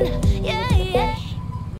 Yeah.